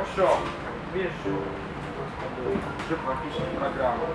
Ну все, видишь, э, уже практически программа.